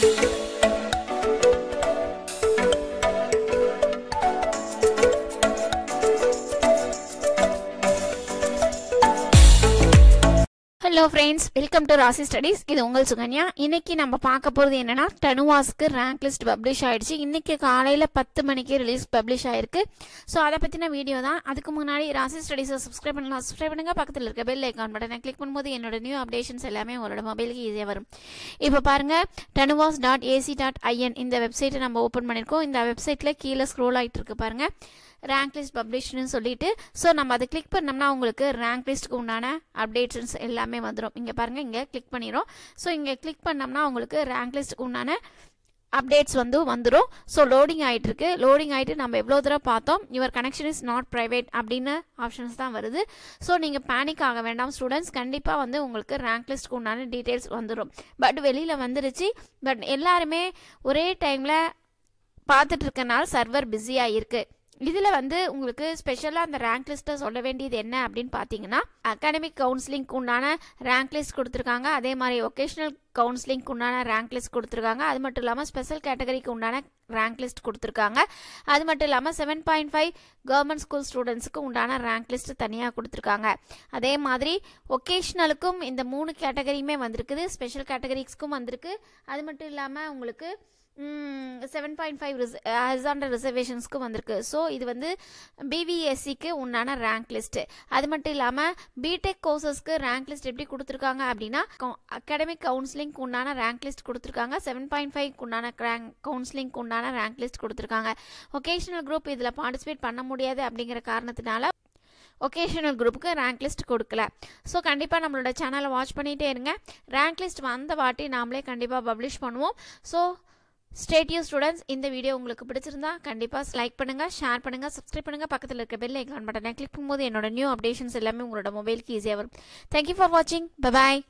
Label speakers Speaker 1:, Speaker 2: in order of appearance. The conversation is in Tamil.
Speaker 1: Thank you. Hello friends welcome to Rasi studies இது உங்கள் சுகன்யா. இன்னைக்கு நம்ம பார்க்க போகிறது என்னன்னா டனுவாஸ்க்கு ரேங்க் லிஸ்ட் பப்ளிஷ் ஆயிடுச்சு. இன்னைக்கு காலையில் பத்து மணிக்கு ரிலீஸ் பப்ளிஷ் ஆயிருக்கு. ஸோ அதை பற்றின வீடியோ தான். அதுக்கு முன்னாடி ராசி ஸ்டடீஸை சப்ஸ்கிரைப் பண்ணலாம். சப்ஸ்கிரைப் பண்ணுங்க. பக்கத்தில் இருக்க பெல் ஐக்கான் பட்டனை கிளிக் பண்ணும்போது என்னோட நியூ அப்டேஷன்ஸ் எல்லாமே உங்களோட மொபைலுக்கு ஈஸியாக வரும். இப்போ பாருங்க TANUVAS dot AC dot IN இந்த வெப்சைட்டை நம்ம ஓப்பன் பண்ணியிருக்கோம் இந்த வெப்சைட்டில் கீழே ஸ்க்ரோல் ஆகிட்டு இருக்கு பாருங்க. ரேங்க் லிஸ்ட் பப்ளிஷ்னு சொல்லிட்டு ஸோ நம்ம அதை கிளிக் பண்ணோம்னா உங்களுக்கு ரேங்க் லிஸ்ட்டுக்கு உண்டான அப்டேட்ஸ் எல்லாமே வந்துடும் இங்கே பாருங்கள் இங்கே கிளிக் பண்ணிடும் ஸோ இங்கே கிளிக் பண்ணோம்னா உங்களுக்கு ரேங்க் லிஸ்ட்டுக்கு உண்டான அப்டேட்ஸ் வந்து வந்துடும் ஸோ லோடிங் ஆகிட்டு இருக்கு லோடிங் ஆகிட்டு நம்ம எவ்வளோ தூரம் பார்த்தோம்? Your connection is not private அப்படின்னு ஆப்ஷன்ஸ் தான் வருது. ஸோ நீங்கள் பேனிக் ஆக வேண்டாம் ஸ்டூடெண்ட்ஸ் கண்டிப்பாக வந்து உங்களுக்கு ரேங்க் லிஸ்ட்க்கு உண்டான டீட்டெயில்ஸ் வந்துடும் பட் வெளியில் வந்துருச்சு. பட் எல்லாருமே ஒரே டைமில் பார்த்துட்டு இருக்கனால சர்வர் பிஸியாக இருக்குது இதில் வந்து உங்களுக்கு ஸ்பெஷலாக அந்த ரேங்க் லிஸ்ட்டை சொல்ல வேண்டியது என்ன அப்படின்னு பார்த்தீங்கன்னா அகாடமிக் கவுன்சிலிங்க்கு உண்டான ரேங்க் லிஸ்ட் கொடுத்துருக்காங்க. அதே மாதிரி ஒகேஷனல் கவுன்சிலிங்க்கு உண்டான ரேங்க் லிஸ்ட் கொடுத்துருக்காங்க. அது மட்டும் இல்லாமல் ஸ்பெஷல் கேட்டகரிக்கு உண்டான ரேங்க் லிஸ்ட் கொடுத்துருக்காங்க. அது மட்டும் இல்லாமல் seven point five government school ஸ்டூடெண்ட்ஸுக்கு உண்டான ரேங்க் லிஸ்ட் தனியாக கொடுத்துருக்காங்க. அதே மாதிரி ஒகேஷ்னலுக்கும் இந்த மூணு கேட்டகரியுமே வந்திருக்குது. ஸ்பெஷல் கேட்டகரிஸ்க்கும் வந்திருக்கு. அது மட்டும் இல்லாமல் உங்களுக்கு செவன் பாயிண்ட் ஃபைவ் ரிஸ் ஹரிசாண்டல் ரிசர்வேஷன்ஸ்க்கும் வந்திருக்கு. ஸோ இது வந்து பிவிஎஸ்சிக்கு உண்டான ரேங்க் லிஸ்ட்டு அது மட்டும் இல்லாமல் பிடெக் கோர்சஸ்க்கு ரேங்க் லிஸ்ட் எப்படி கொடுத்துருக்காங்க அப்படின்னா அகாடமிக் கவுன்சிலிங் கவுன்சிலிங்க்கு உண்டான ரேங்க் லிஸ்ட் கொடுத்துருக்காங்க. செவன் பாயிண்ட் ஃபைவ்க்கு உண்டான ரேங்க் கவுன்சிலிங்க்கு உண்டான ரேங்க் லிஸ்ட் கொடுத்துருக்காங்க. ஒகேஷனல் குரூப் இதில் பார்ட்டிசிபேட் பண்ண முடியாது அப்படிங்கிற காரணத்தினால ஒகேஷனல் குரூப்புக்கு ரேங்க் லிஸ்ட் கொடுக்கல. ஸோ கண்டிப்பாக நம்மளோட சேனலை வாட்ச் பண்ணிகிட்டே இருங்க. ரேங்க் லிஸ்ட் வந்த வாட்டி நாமளே கண்டிப்பாக பப்ளிஷ் பண்ணுவோம். ஸோ ஸ்டேட்யூ ஸ்டூடெண்ட்ஸ் இந்த வீடியோ உங்களுக்கு பிடிச்சிருந்தா கண்டிப்பாக லைக் பண்ணுங்கள் ஷேர் பண்ணுங்கள் சப்ஸ்கிரைப் பண்ணுங்கள் பக்கத்தில் இருக்க பெல் ஐக்கான் பட்டனை கிளிக் பண்ணும்போது என்னோட நியூ அப்டேஷன்ஸ் எல்லாமே உங்களோட மொபைலுக்கு ஈஸியாக வரும். தேங்க்யூ ஃபார் வாட்சிங் பபாய்